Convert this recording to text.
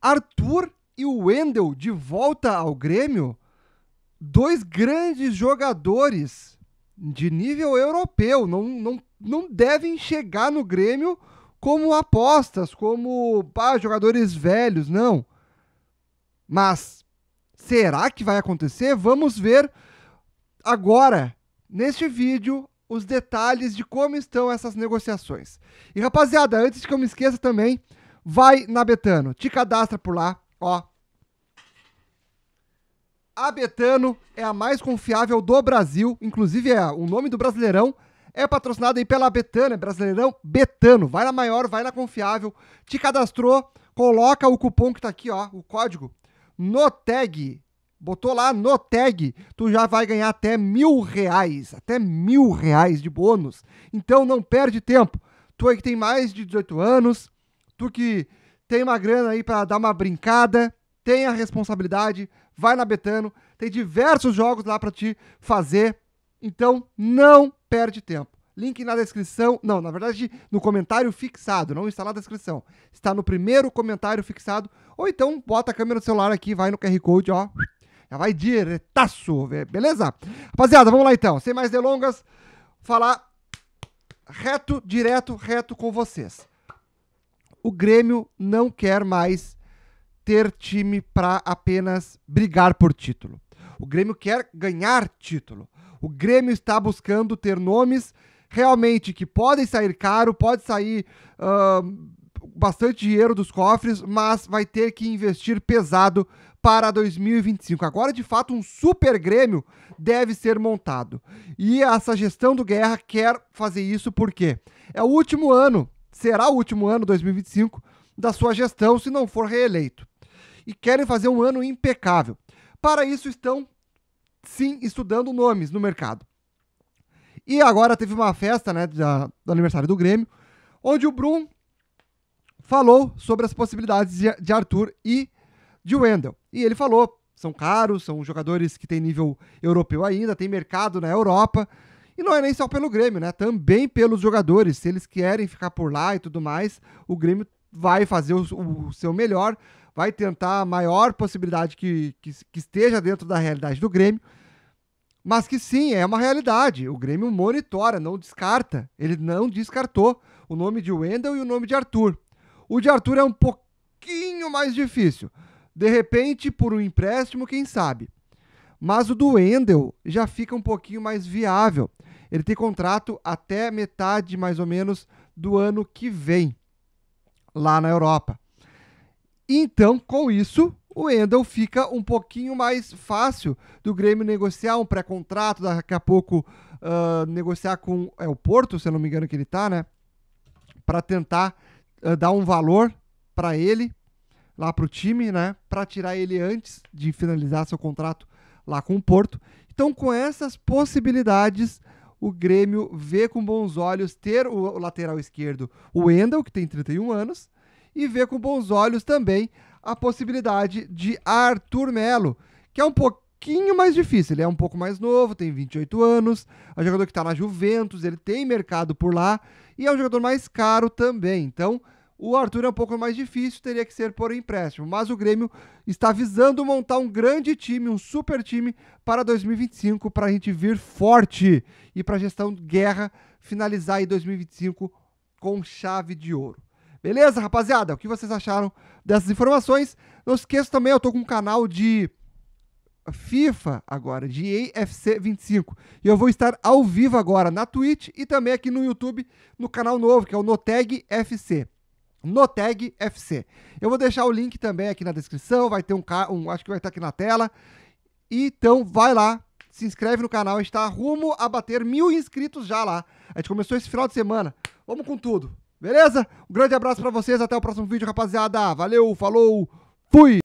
Arthur e o Wendel de volta ao Grêmio, dois grandes jogadores de nível europeu, não, não, não devem chegar no Grêmio como apostas, como jogadores velhos, não. Mas será que vai acontecer? Vamos ver agora, neste vídeo, os detalhes de como estão essas negociações. E rapaziada, antes que eu me esqueça também, vai na Betano, te cadastra por lá, ó. A Betano é a mais confiável do Brasil, inclusive é o nome do Brasileirão é patrocinado aí pela Betano, é Brasileirão Betano. Vai na maior, vai na confiável, te cadastrou, coloca o cupom que tá aqui, ó, o código no tag. Botou lá no tag, tu já vai ganhar até mil reais, até mil reais de bônus. Então não perde tempo. Tu aí que tem mais de 18 anos, tu que tem uma grana aí para dar uma brincada, tem a responsabilidade, vai na Betano, tem diversos jogos lá para te fazer. Então não perde tempo. Link na descrição, não, na verdade no comentário fixado, não está na descrição. Está no primeiro comentário fixado, ou então bota a câmera do celular aqui, vai no QR Code, ó, já vai diretaço, beleza? Rapaziada, vamos lá então, sem mais delongas, falar reto, direto, reto com vocês. O Grêmio não quer mais ter time para apenas brigar por título. O Grêmio quer ganhar título. O Grêmio está buscando ter nomes realmente que podem sair caro, pode sair uh, bastante dinheiro dos cofres, mas vai ter que investir pesado para 2025. Agora, de fato, um super Grêmio deve ser montado. E essa gestão do Guerra quer fazer isso porque é o último ano, será o último ano, 2025, da sua gestão, se não for reeleito. E querem fazer um ano impecável. Para isso, estão sim estudando nomes no mercado. E agora teve uma festa, né, da, do aniversário do Grêmio, onde o Brum falou sobre as possibilidades de, de Arthur e de Wendel. E ele falou, são caros, são jogadores que têm nível europeu ainda, tem mercado na Europa. E não é nem só pelo Grêmio, né? Também pelos jogadores. Se eles querem ficar por lá e tudo mais, o Grêmio vai fazer o, o seu melhor, vai tentar a maior possibilidade que, que, que esteja dentro da realidade do Grêmio. Mas que sim, é uma realidade. O Grêmio monitora, não descarta. Ele não descartou o nome de Wendel e o nome de Arthur. O de Arthur é um pouquinho mais difícil. De repente, por um empréstimo, quem sabe. Mas o do Wendel já fica um pouquinho mais viável. Ele tem contrato até metade, mais ou menos, do ano que vem, lá na Europa. Então, com isso, o Wendel fica um pouquinho mais fácil do Grêmio negociar um pré-contrato, daqui a pouco uh, negociar com é, o Porto, se eu não me engano que ele tá, né? Para tentar uh, dar um valor para ele lá para o time, né? Para tirar ele antes de finalizar seu contrato lá com o Porto. Então, com essas possibilidades, o Grêmio vê com bons olhos ter o, lateral esquerdo, o Wendel, que tem 31 anos, e vê com bons olhos também a possibilidade de Arthur Melo, que é um pouquinho mais difícil. Ele é um pouco mais novo, tem 28 anos, é um jogador que está na Juventus, ele tem mercado por lá e é um jogador mais caro também. Então, o Arthur é um pouco mais difícil, teria que ser por empréstimo. Mas o Grêmio está visando montar um grande time, um super time para 2025, para a gente vir forte e para a gestão guerra finalizar em 2025 com chave de ouro. Beleza, rapaziada? O que vocês acharam dessas informações? Não esqueça também, eu tô com um canal de FIFA agora, de AFC 25. E eu vou estar ao vivo agora na Twitch e também aqui no YouTube, no canal novo, que é o Noteg FC. Noteg FC. Eu vou deixar o link também aqui na descrição, vai ter um, um acho que vai estar aqui na tela. Então vai lá, se inscreve no canal, a gente está rumo a bater mil inscritos já lá. A gente começou esse final de semana. Vamos com tudo. Beleza? Um grande abraço para vocês, até o próximo vídeo, rapaziada. Valeu, falou, fui!